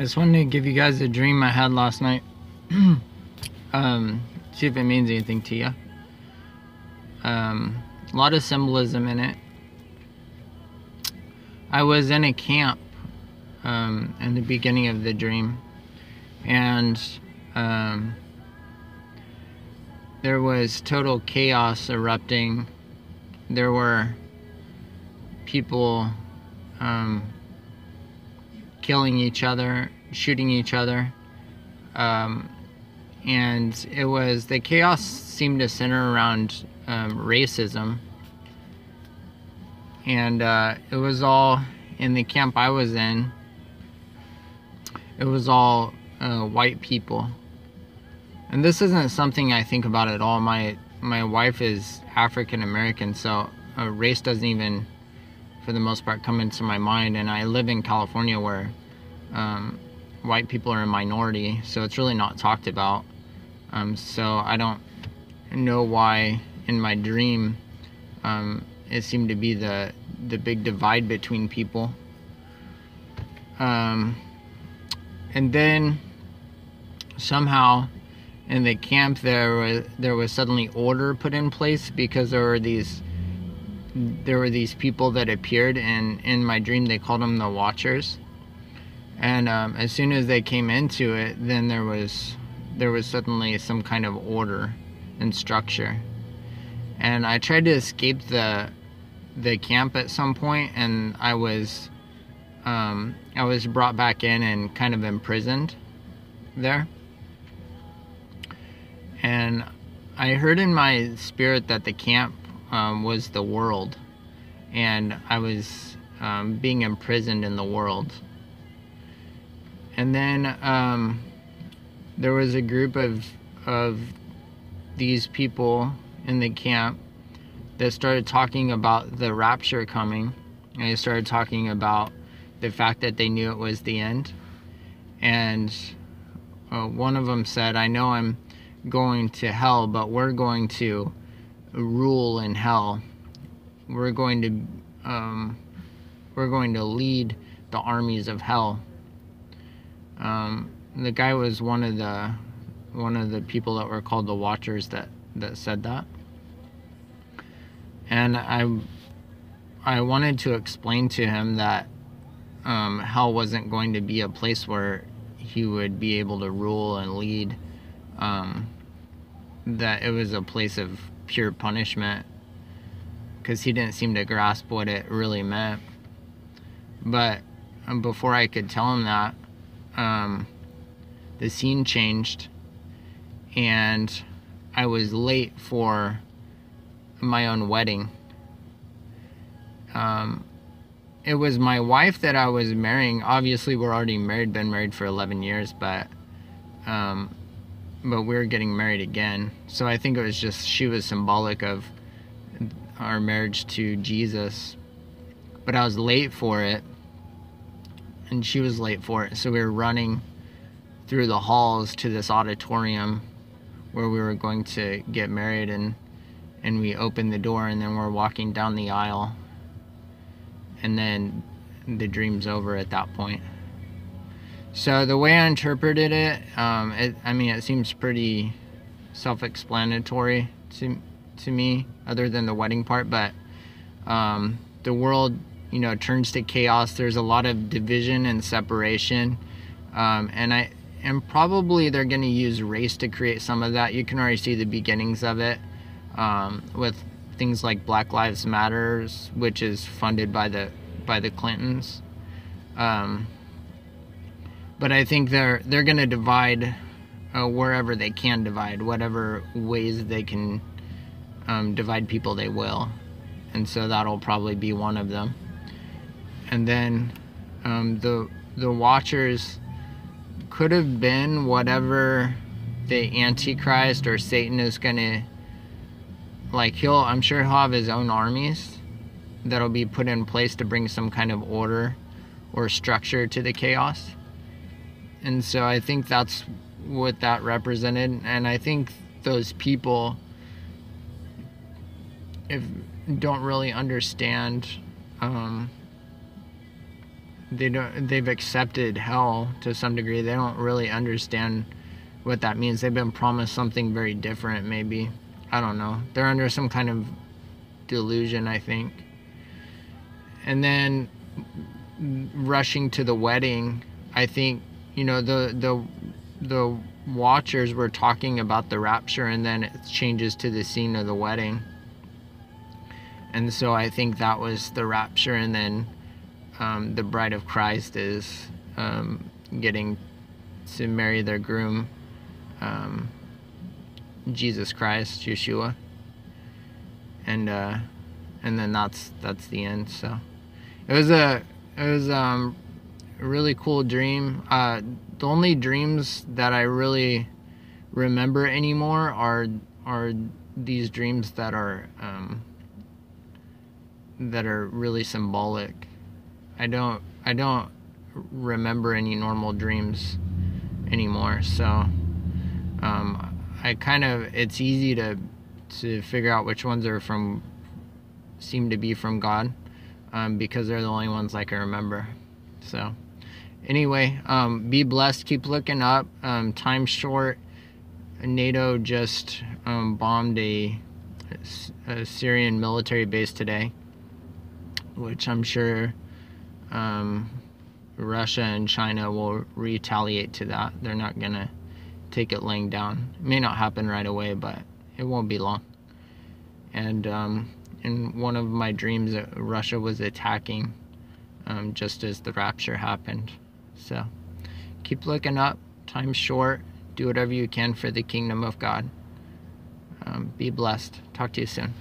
I just wanted to give you guys a dream I had last night. um, see if it means anything to you. Um, a lot of symbolism in it. I was in a camp um, in the beginning of the dream, and um, there was total chaos erupting. There were people um, killing each other, shooting each other. Um, and it was the chaos seemed to center around um, racism. And uh, it was all in the camp I was in, it was all uh, white people. And this isn't something I think about at all. My my wife is African American, so uh, race doesn't even, for the most part, come into my mind. And I live in California where um, white people are a minority, so it's really not talked about. Um, so I don't know why in my dream um, it seemed to be the the big divide between people. Um, and then somehow in the camp there was there was suddenly order put in place because there were these there were these people that appeared and in my dream they called them the watchers and um, as soon as they came into it then there was there was suddenly some kind of order and structure. And i tried to escape the the camp at some point and i was um, i was brought back in and kind of imprisoned there. And i heard in my spirit that the camp um, was the world. And i was um, being imprisoned in the world and then um, there was a group of of these people in the camp that started talking about the rapture coming. And they started talking about the fact that they knew it was the end. And uh, one of them said i know i'm going to hell but we're going to rule in hell. We're going to um, we're going to lead the armies of hell um, the guy was one of the one of the people that were called the Watchers that that said that, and I I wanted to explain to him that um, hell wasn't going to be a place where he would be able to rule and lead. Um, that it was a place of pure punishment because he didn't seem to grasp what it really meant. But um, before I could tell him that, um, the scene changed and I was late for my own wedding. Um, it was my wife that I was marrying. Obviously, we're already married, been married for 11 years, but um, but we are getting married again. So I think it was just she was symbolic of our marriage to Jesus. But I was late for it, and she was late for it. So we were running through the halls to this auditorium where we were going to get married and and we opened the door and then we're walking down the aisle and then the dream's over at that point so the way i interpreted it, um, it i mean it seems pretty self-explanatory to to me other than the wedding part but um, the world you know turns to chaos. There's a lot of division and separation. Um, and i and probably they're going to use race to create some of that. You can already see the beginnings of it um, with things like black lives matters which is funded by the by the clintons. Um, but i think they're they're going to divide uh, wherever they can divide whatever ways they can um, divide people they will. And so that'll probably be one of them and then um, the the watchers could have been whatever the antichrist or satan is gonna like he'll i'm sure he'll have his own armies that'll be put in place to bring some kind of order or structure to the chaos. And so i think that's what that represented. And i think those people if don't really understand um, they don't they've accepted hell to some degree. They don't really understand what that means. They've been promised something very different maybe. I don't know. They're under some kind of delusion, I think. And then rushing to the wedding, I think, you know, the the the watchers were talking about the rapture and then it changes to the scene of the wedding. And so I think that was the rapture and then um, the bride of Christ is um, getting to marry their groom, um, Jesus Christ, Yeshua, and uh, and then that's that's the end. So it was a it was um, a really cool dream. Uh, the only dreams that I really remember anymore are are these dreams that are um, that are really symbolic I don't I don't remember any normal dreams anymore. So um, I kind of it's easy to to figure out which ones are from seem to be from God um, because they're the only ones I can remember. So anyway, um, be blessed. Keep looking up. Um, time short. NATO just um, bombed a, a Syrian military base today, which I'm sure um, Russia and China will retaliate to that. They're not going to take it laying down. It may not happen right away, but it won't be long. And um, in one of my dreams, uh, Russia was attacking um, just as the rapture happened. So keep looking up. Time's short. Do whatever you can for the kingdom of God. Um, be blessed. Talk to you soon.